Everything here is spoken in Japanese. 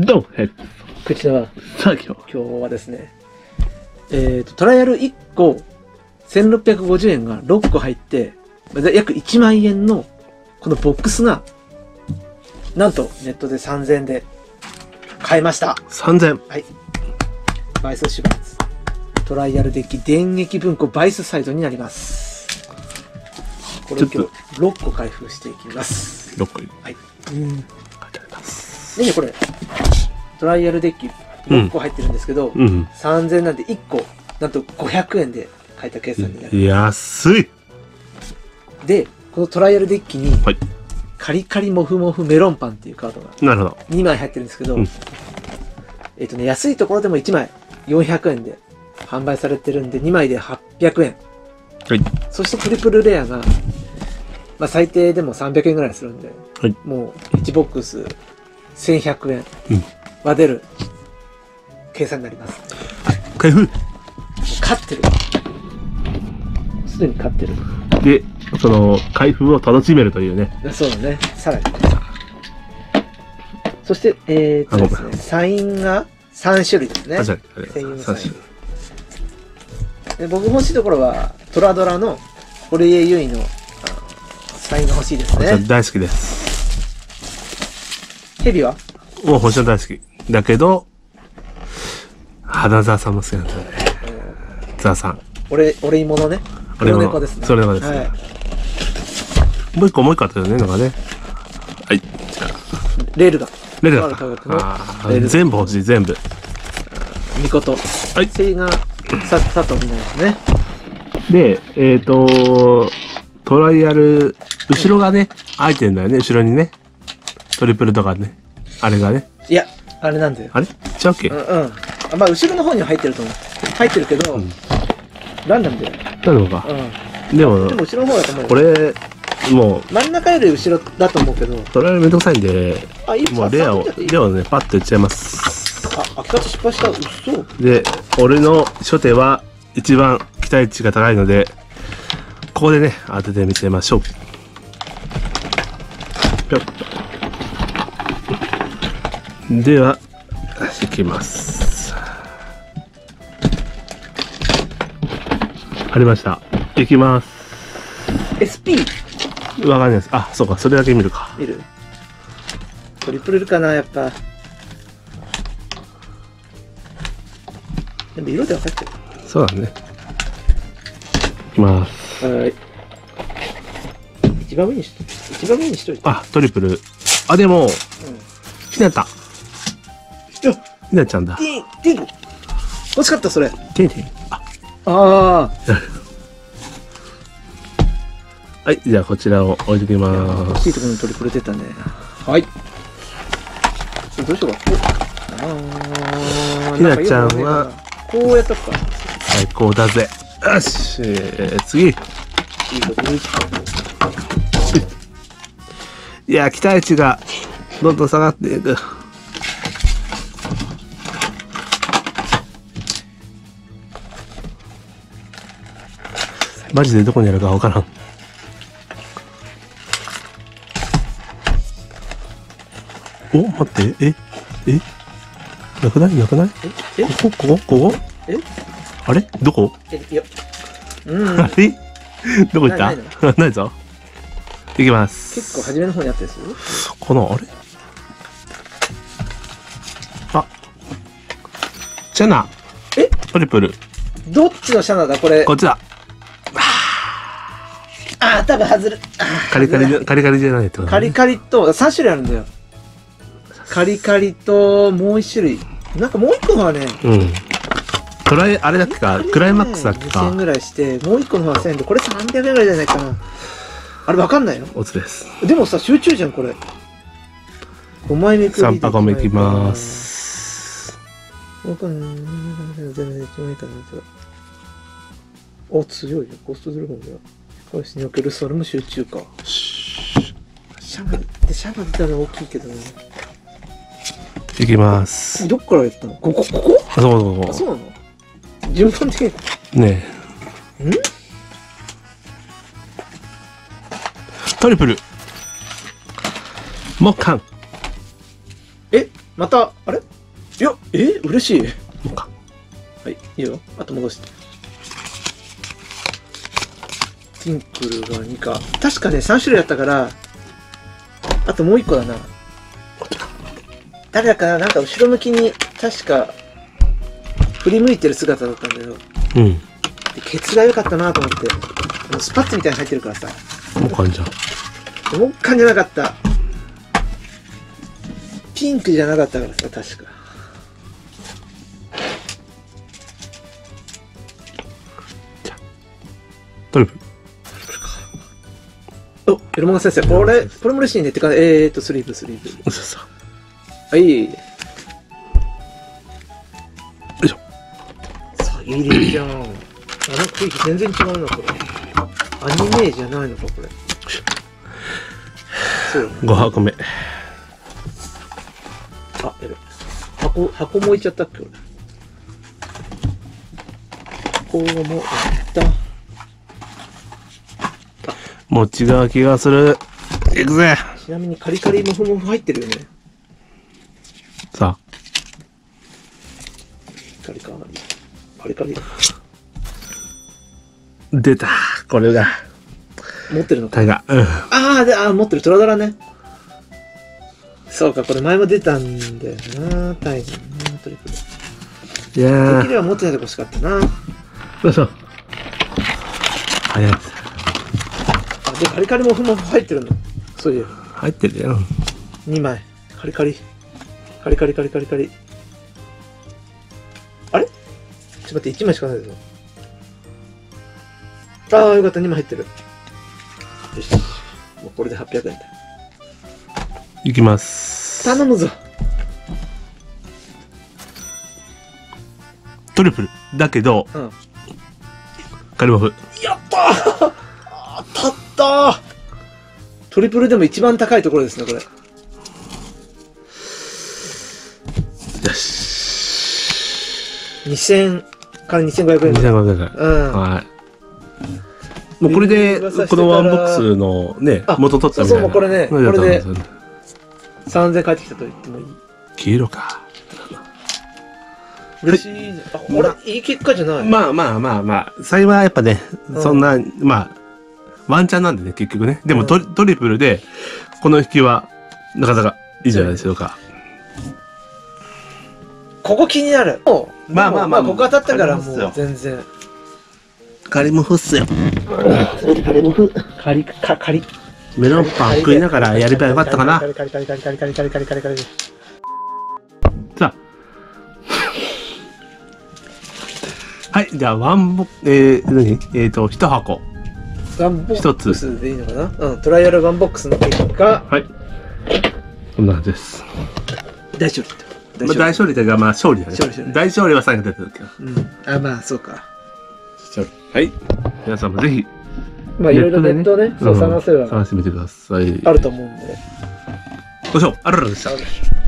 どうも、えこちらは、さあ今日、今日はですね、えっ、と、トライアル1個、1650円が6個入って、まあ約1万円の、このボックスが、なんと、ネットで3000円で買えました。3000。バイスシュバーツ。トライアルデッキ電撃文庫バイスサイドになります。これを今ちょっ日6個開封していきます。6個書いはい。てあります。でね、これ、トライアルデッキ6個入ってるんですけど、うん。3000なんで1個、なんと500円で買えた計算になる。安い。で、このトライアルデッキに、はいカリカリモフモフメロンパンっていうカードがなるほど。2枚入ってるんですけど、うんえっ、とね、安いところでも1枚400円で販売されてるんで、2枚で800円。はい。そしてトリプルレアが、まあ最低でも300円ぐらいするんで、はいもう1ボックス1100円うんは出る計算になります。開封勝ってる。すでに勝ってる。で、その、開封を楽しめるというね。そうだね。さらに。そして、えー、っとですね、サインが3種類ですね。確かに。あれ専用サイン三種で僕欲しいところは、トラドラの堀江由衣のサインが欲しいですね。大好きです。ヘビは？もう星は大好き。だけど、花沢さんも好きなんだよね。ザーさん。俺、俺芋のね。俺芋の黒猫ですね。黒猫ですねはい。もう一個もう一個あったよね、なんかね。はい。レールが。レルだある科学のあレールー全部欲しい、全部。みこと。はいそれが、さ、佐藤みなですね。で、えっ、と、トライアル、後ろがね、開いてんだよね、後ろにね。トリプルとかね。あれがね。いや、あれなんだよ。あれ？違うっけ？うんうん。あまあ、後ろの方には入ってると思う。入ってるけど、うんランダムだよ。なのかう。ん。でもで、も後ろの方だと思うよ。これ、も真ん中より後ろだと思うけど。う、トライアルめんどくさいんで、あ、いいもうレアを、レアをね、パッといっちゃいます。あ、開き方失敗した。嘘で、俺の初手は一番期待値が高いので、ここでね、当ててみせましょう。ぴょっと。では、いきます。ありました。いきます。SP わかんないです。あ、そうか、それだけ見るか。見る？トリプルかな、やっぱ。でも色で分かってる。そうだね。いきます。はい。一番上にしと、一番上にしといて。あ、トリプル。あ、でも、うん。ひなた。ひなちゃんだ。ティン、ティン欲しかった、それ。てんてん。あ、ああ。はい、じゃあこちらを置いてきま欲す。しいところにトリプル出たね。はい。どうしようか。ひなちゃんはこうやったか。最高だぜ。よし、えー次。い いや、期待値がどんどん下がっていく。マジでどこにあるかわからん。お、待って、え、え、なくない？なくない？え、え、ここ？ここ？ここ？え？あれ？どこ？え、いや。うん。あれ？どこ行った？ないないぞ。いきます。結構初めの方にあったやつ？この、あれ？あ。ナ。え？トリプル。どっちのシャナだ？これ。こっちだ。あー、多分外る。あーカリカリで、カリカリじゃないってこと、ね、カリカリと、3種類あるんだよ。カリカリと、もう1種類。なんかもう1個のはね、うん。トライ、あれだっけか、クライマックスだっけ2000か円。ぐらいして、もう1個の方は1000円で、これ300円ぐらいじゃないかな。あれわかんないよ。オツです。でもさ、集中じゃん、これ。5枚目くり3箱目いきます。わかんない。全然1枚かな。お、強いよ。コストドラゴンだよ。返しにおけるそれも集中か。シャバで、シャバ出たら大きいけどね。いきます。どっからやったの？ここ、ここ？あ、そうそうあ、そそうなの？順番的に。う。ねえ。ん？トリプル。木管。え？また、あれ？いや、え？嬉しい。もうか。はい、いいよ。あと戻して。ティンクルが2か。確かね、3種類あったから、あともう1個だな。誰だかななんか後ろ向きに、確か、振り向いてる姿だったんだけど、うん。でケツが良かったなと思って、あのスパッツみたいに入ってるからさ、もうかんじゃん。木感じゃなかった。ピンクじゃなかったからさ、確か。お、エロマガ先生、これ、これも嬉しいね。ってか、えーと、スリーブ、スリーブ。そうそう。はい。よいしょ。さあ、いいじゃん。あ、なんか雰囲気全然違うな、これ。アニメじゃないのか、これ。そうだね。5箱目。あ、やべ。箱、箱も置いちゃったっけ、俺。箱も置いた。もう違う気がする。いくぜ。ちなみにカリカリモフモフ入ってるよね。さカリカリ。カリカリ。あ、出た。これだ。持ってるのか？タイガー。うん。ああ、で、あー持ってるトラドラね。そうか、これ前も出たんだよな。タイガーな、トリプル。いやー。できれば持ってないでほしかったな。あ、そうそう。早いです。で、カリカリモフモフ入ってるの。そういう。入ってるよ。2枚。カリカリ。カリカリカリカリカリ。あれ？ちょっと待って、1枚しかないぞ。ああ、よかった、2枚入ってる。よし。もうこれで800円だ。いきます。頼むぞ。トリプル。だけど、うん。カリモフ。やったったートリプルでも一番高いところですね、これ。よし。2000から2500円。2500円。うん。はい。もうこれで、このワンボックスのねあ、元取ったみたいな。そうもうこれねこれでなんすよね3000返ってきたと言ってもいい。黄色か。嬉しいね。あ、これ、いい結果じゃない。まあまあまあまあ、幸いはやっぱね、うんそんな、まあ、ワンチャンなんでね、結局ね。でもト,、トリプルで、この引きは、なかなかいいじゃないでしょうか。ここ気になる。もうまあまあまあ、ここ当たったからもう全然。カリムフっすよ。カリムフ。カリ、カ、カリ。メロンパン食いながらやればよかったかな。さあ。はい、じゃあ、ワンボ、えー、何、えーっと、一箱。ワンボックスでいいのかな？うん。トライアルワンボックスの結果、はい。こんな感じです。大勝利と。まあ、大勝利というか、まあ、勝利だね。勝利勝利大勝利は最後出てるけど。うん。あ、まあ、そうか。勝利。はい。皆さんもぜひ、まあ、いろいろネットね、そううん探せば探してみてください。あると思うんで。ご視聴ありがとうございました。